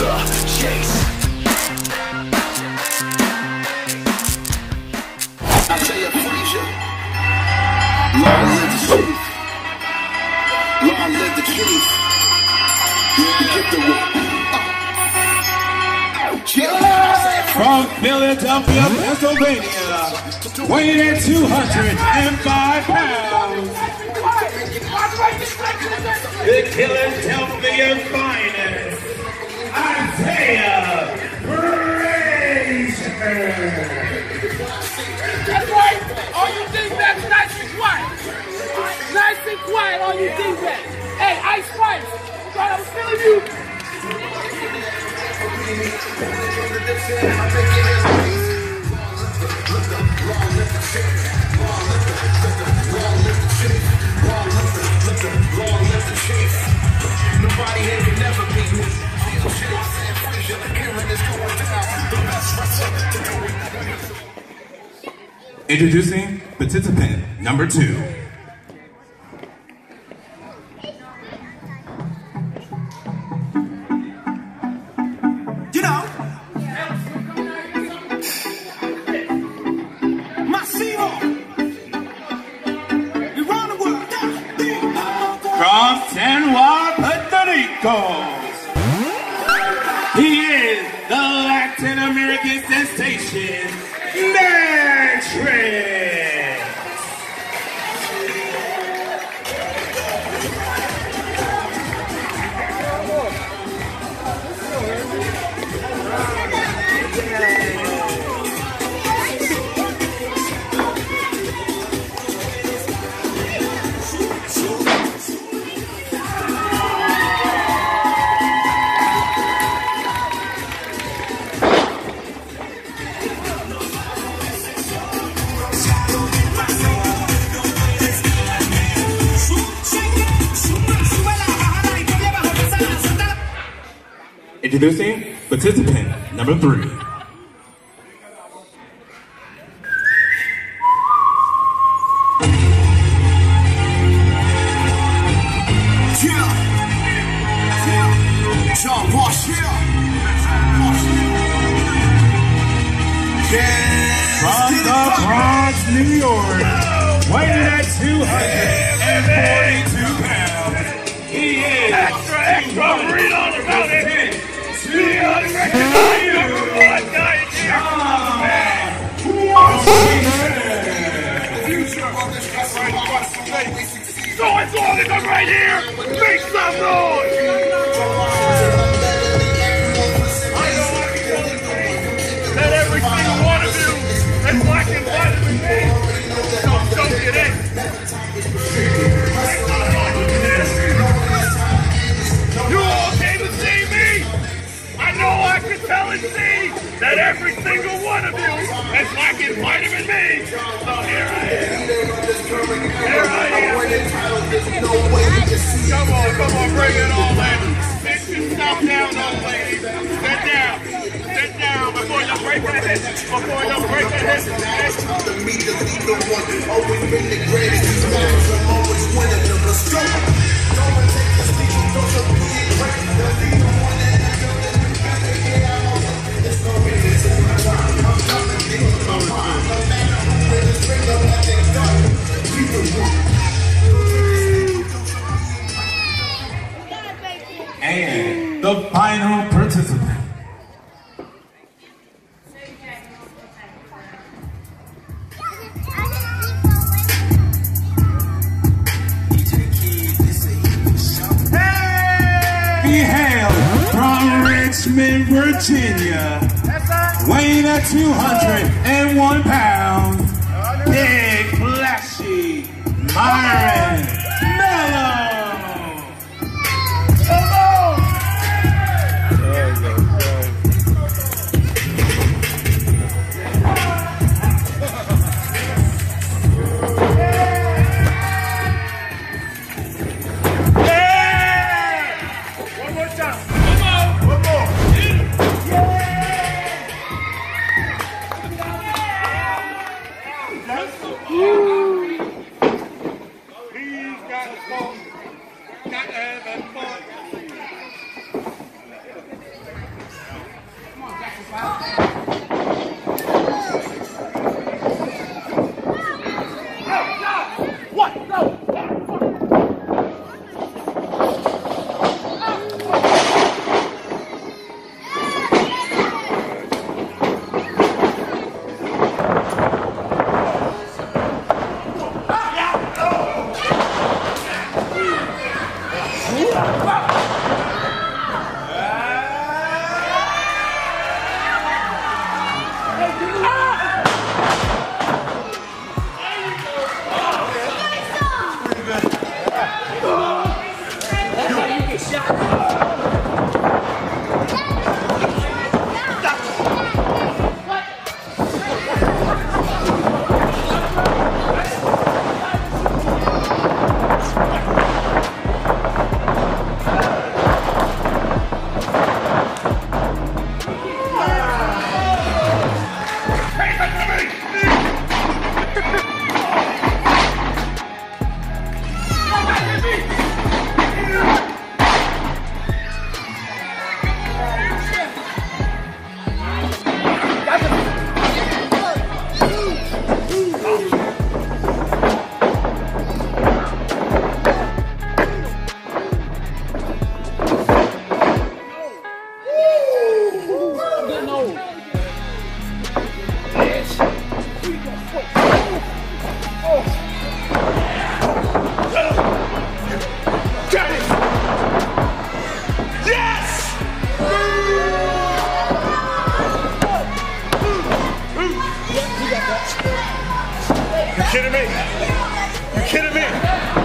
the chase. I tell you, Frazier, long live the truth. Long live the. You get the one. From Philadelphia, Pennsylvania, weighing at 205 pounds, the Philadelphia finest, Isaiah Frazier. That's right. All you D-backs, nice and quiet. Nice and quiet, all you D-backs. Hey, Ice Spice, thought I was feeling you. Nobody here can never beat me. Introducing participant number two. You know, Massimo, you run the world. From San Juan, Puerto Rico. Latin American sensation, Matrix. Introducing participant number three. From the Bronx, New York, weighing at 242 pounds, he is extra, extra, read on about it. All the in So as long as I'm right here, and white with. So here I am. Here I am. Come on, come on, bring it all in. Sit yourself down, old lady. Sit down. Sit down before you break your head. Before you break your head. To me, the leader one, always been the greatest. Always winning. Let's go. Richmond, Virginia, weighing at 201 pounds. Big, flashy, Myron kidding me? You kidding me?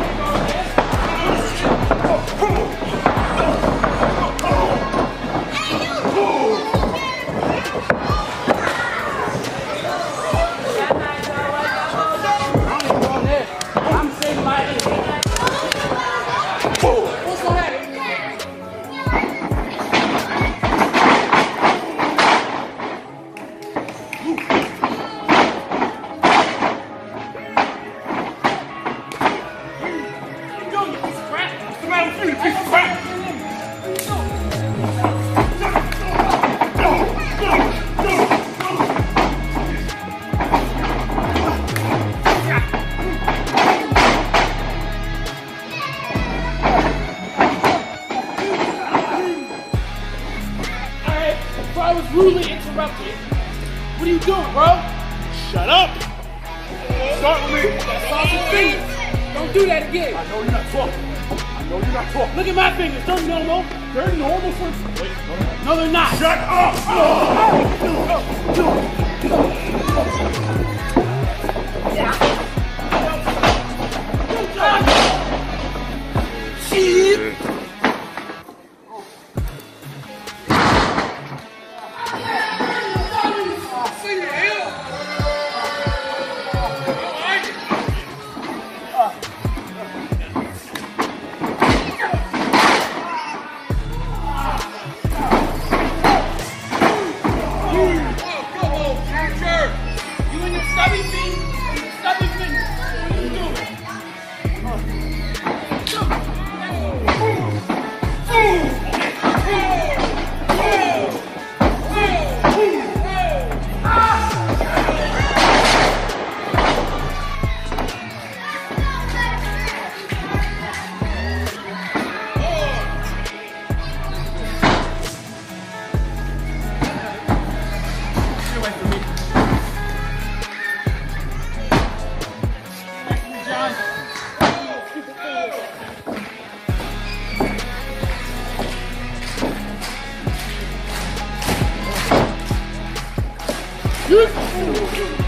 Rudely interrupted, what are you doing, bro? Shut up! Start with me. That's fingers. Don't do that again. I know you're not talking. Know you're not. Look at my fingers. They're normal. They're normal for. Wait, no, no. No, they're not. Shut up! You Wait,